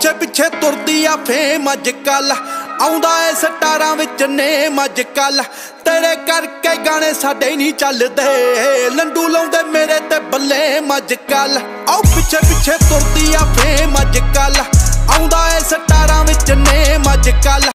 ਪਿੱਛੇ ਪਿੱਛੇ ਤੁਰਦੀ ਆ ਫੇਮ ਅੱਜ ਕੱਲ ਆਉਂਦਾ ਏ ਸਟਾਰਾਂ ਵਿੱਚ ਨੇਮ ਅੱਜ ਕੱਲ ਤੇਰੇ ਕਰਕੇ ਗਾਣੇ ਸਾਡੇ ਨਹੀਂ ਚੱਲਦੇ। ਲੰਡੂ ਲਾਉਂਦੇ ਮੇਰੇ ਤੇ ਬੱਲੇ ਮੱਜ ਕੱਲ ਆਓ ਪਿੱਛੇ ਪਿੱਛੇ ਤੁਰਦੀ ਆ ਫੇਮ ਅੱਜ ਕੱਲ ਆਉਂਦਾ ਏ ਸਟਾਰਾਂ ਵਿੱਚ ਨੇਮ ਅੱਜ ਕੱਲ